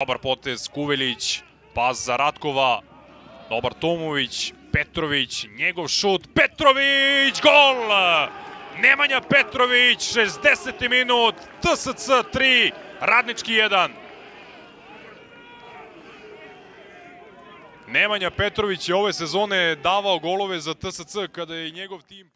Dobar potez Kuvelić, pas za Ratkova, dobar Tomović, Petrović, njegov šut, Petrović, gol! Nemanja Petrović, 60. minut, TSC 3, Radnički 1. Nemanja Petrović je ove sezone davao golove za TSC kada je njegov tim...